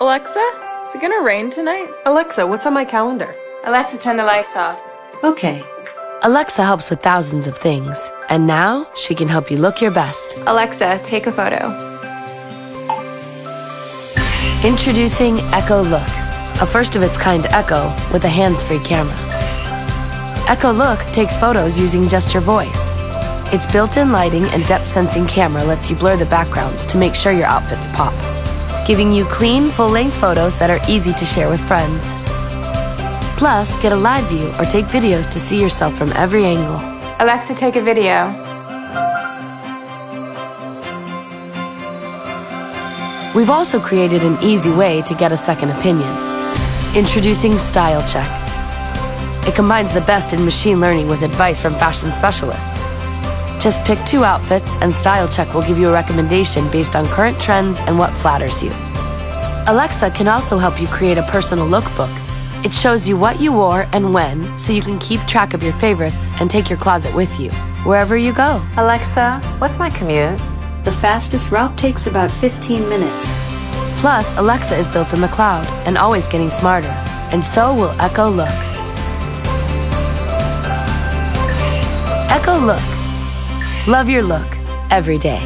Alexa, is it gonna rain tonight? Alexa, what's on my calendar? Alexa, turn the lights off. Okay. Alexa helps with thousands of things, and now she can help you look your best. Alexa, take a photo. Introducing Echo Look, a first of its kind Echo with a hands free camera. Echo Look takes photos using just your voice. Its built in lighting and depth sensing camera lets you blur the backgrounds to make sure your outfits pop, giving you clean, full length photos that are easy to share with friends. Plus, get a live view or take videos to see yourself from every angle. Alexa, take a video. We've also created an easy way to get a second opinion. Introducing Style Check. It combines the best in machine learning with advice from fashion specialists. Just pick two outfits, and Style Check will give you a recommendation based on current trends and what flatters you. Alexa can also help you create a personal lookbook. It shows you what you wore and when, so you can keep track of your favorites and take your closet with you, wherever you go. Alexa, what's my commute? The fastest route takes about 15 minutes. Plus, Alexa is built in the cloud and always getting smarter, and so will Echo Look. Echo Look. Love your look every day.